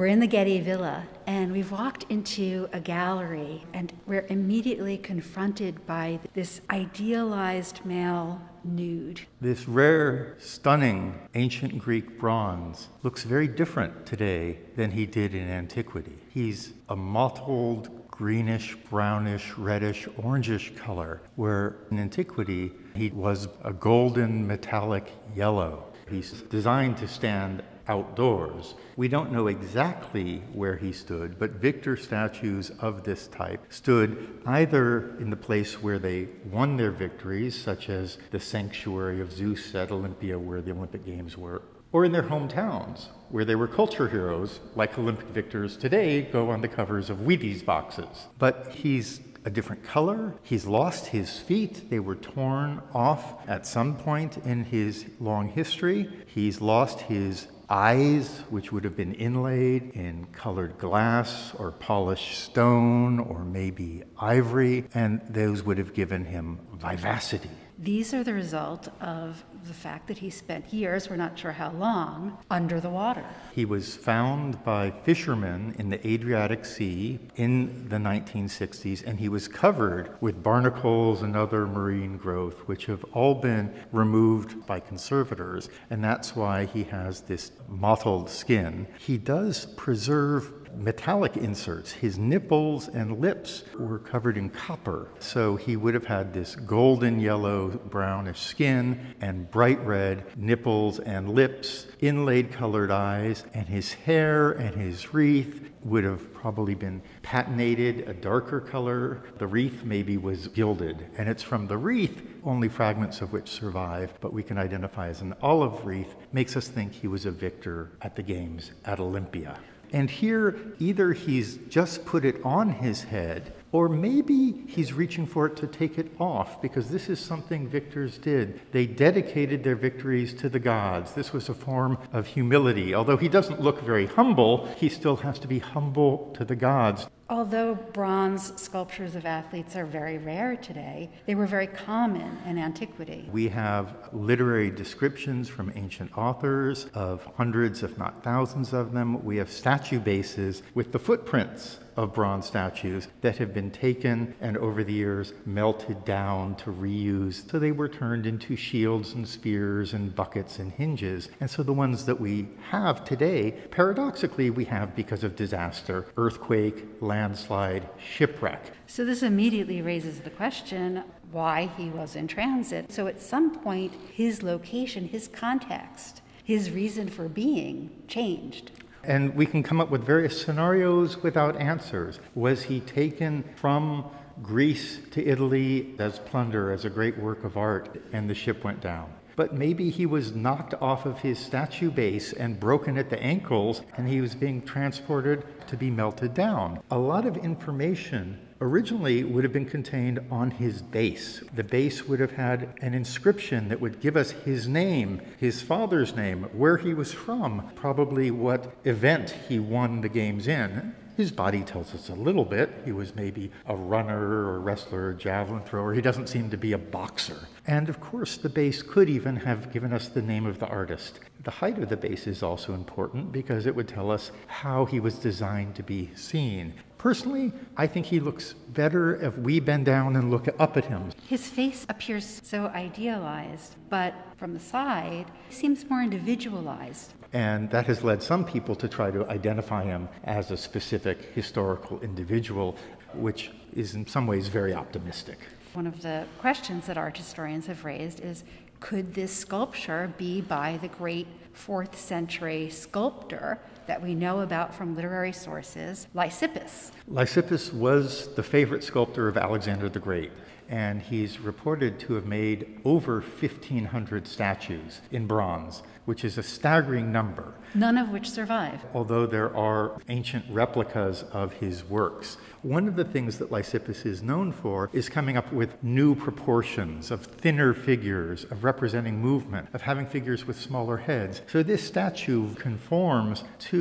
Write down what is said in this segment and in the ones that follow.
We're in the Getty Villa, and we've walked into a gallery, and we're immediately confronted by this idealized male nude. This rare, stunning ancient Greek bronze looks very different today than he did in antiquity. He's a mottled, greenish, brownish, reddish, orangish color, where in antiquity he was a golden metallic yellow. He's designed to stand outdoors. We don't know exactly where he stood, but victor statues of this type stood either in the place where they won their victories, such as the sanctuary of Zeus at Olympia, where the Olympic Games were, or in their hometowns, where they were culture heroes, like Olympic victors today go on the covers of Wheaties boxes. But he's a different color. He's lost his feet. They were torn off at some point in his long history. He's lost his eyes, which would have been inlaid in colored glass or polished stone or maybe ivory, and those would have given him vivacity. These are the result of the fact that he spent years, we're not sure how long, under the water. He was found by fishermen in the Adriatic Sea in the 1960s, and he was covered with barnacles and other marine growth, which have all been removed by conservators, and that's why he has this mottled skin. He does preserve metallic inserts. His nipples and lips were covered in copper, so he would have had this golden yellow, brownish skin and bright red nipples and lips, inlaid colored eyes, and his hair and his wreath would have probably been patinated, a darker color. The wreath maybe was gilded, and it's from the wreath, only fragments of which survive, but we can identify as an olive wreath, makes us think he was a victor at the Games at Olympia. And here, either he's just put it on his head, or maybe he's reaching for it to take it off, because this is something victors did. They dedicated their victories to the gods. This was a form of humility. Although he doesn't look very humble, he still has to be humble to the gods. Although bronze sculptures of athletes are very rare today, they were very common in antiquity. We have literary descriptions from ancient authors of hundreds, if not thousands of them. We have statue bases with the footprints of bronze statues that have been taken and over the years melted down to reuse. So they were turned into shields and spears and buckets and hinges. And so the ones that we have today, paradoxically, we have because of disaster, earthquake, landslide, shipwreck. So this immediately raises the question why he was in transit. So at some point, his location, his context, his reason for being changed. And we can come up with various scenarios without answers. Was he taken from Greece to Italy as plunder, as a great work of art, and the ship went down? But maybe he was knocked off of his statue base and broken at the ankles, and he was being transported to be melted down. A lot of information originally would have been contained on his base. The base would have had an inscription that would give us his name, his father's name, where he was from, probably what event he won the games in. His body tells us a little bit. He was maybe a runner or wrestler or javelin thrower. He doesn't seem to be a boxer. And of course, the base could even have given us the name of the artist. The height of the base is also important because it would tell us how he was designed to be seen. Personally, I think he looks better if we bend down and look up at him. His face appears so idealized, but from the side, he seems more individualized. And that has led some people to try to identify him as a specific historical individual, which is in some ways very optimistic. One of the questions that art historians have raised is could this sculpture be by the great fourth century sculptor that we know about from literary sources, Lysippus? Lysippus was the favorite sculptor of Alexander the Great and he's reported to have made over 1,500 statues in bronze, which is a staggering number. None of which survive. Although there are ancient replicas of his works. One of the things that Lysippus is known for is coming up with new proportions, of thinner figures, of representing movement, of having figures with smaller heads. So this statue conforms to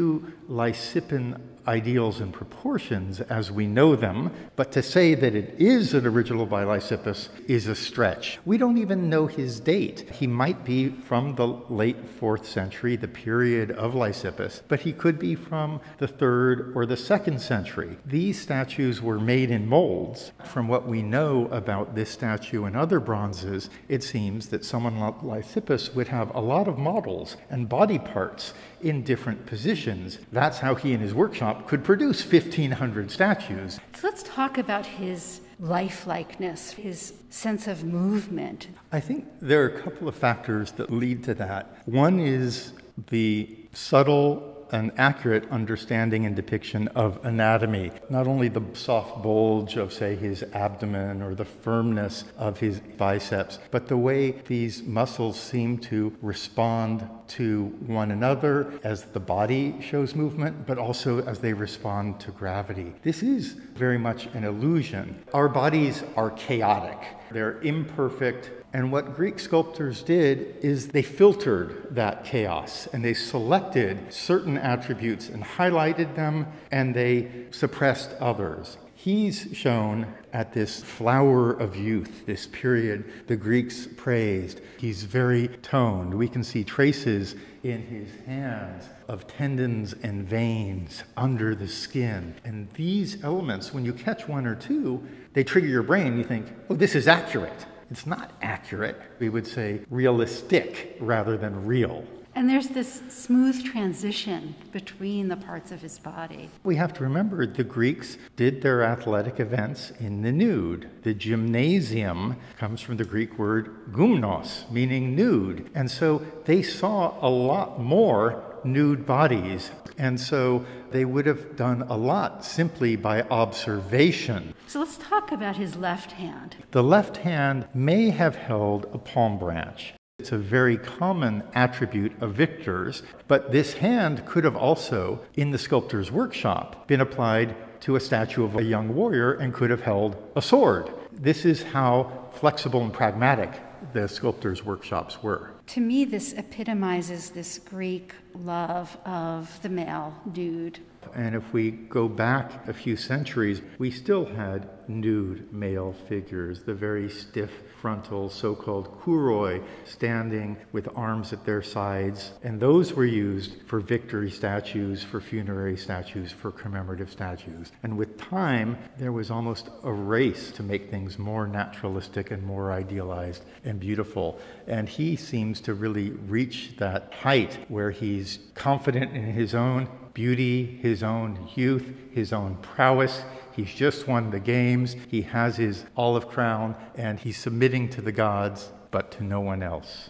Lysippan ideals and proportions as we know them, but to say that it is an original by Lysippus is a stretch. We don't even know his date. He might be from the late 4th century, the period of Lysippus, but he could be from the 3rd or the 2nd century. These statues were made in molds. From what we know about this statue and other bronzes, it seems that someone like Lysippus would have a lot of models and body parts in different positions. That's how he and his workshop could produce 1,500 statues. So let's talk about his lifelikeness, his sense of movement. I think there are a couple of factors that lead to that. One is the subtle an accurate understanding and depiction of anatomy, not only the soft bulge of, say, his abdomen or the firmness of his biceps, but the way these muscles seem to respond to one another as the body shows movement, but also as they respond to gravity. This is very much an illusion. Our bodies are chaotic, they're imperfect, and what Greek sculptors did is they filtered that chaos and they selected certain attributes and highlighted them and they suppressed others. He's shown at this flower of youth, this period the Greeks praised. He's very toned. We can see traces in his hands of tendons and veins under the skin. And these elements, when you catch one or two, they trigger your brain. You think, oh, this is accurate. It's not accurate. We would say realistic rather than real. And there's this smooth transition between the parts of his body. We have to remember the Greeks did their athletic events in the nude. The gymnasium comes from the Greek word gumnos, meaning nude. And so they saw a lot more nude bodies. And so they would have done a lot simply by observation. So let's talk about his left hand. The left hand may have held a palm branch. It's a very common attribute of victors, but this hand could have also, in the sculptor's workshop, been applied to a statue of a young warrior and could have held a sword. This is how flexible and pragmatic the sculptor's workshops were. To me, this epitomizes this Greek love of the male nude. And if we go back a few centuries, we still had nude male figures, the very stiff frontal, so called kouroi, standing with arms at their sides. And those were used for victory statues, for funerary statues, for commemorative statues. And with time, there was almost a race to make things more naturalistic and more idealized and beautiful. And he seems to really reach that height where he's confident in his own beauty, his own youth, his own prowess. He's just won the games. He has his olive crown, and he's submitting to the gods, but to no one else.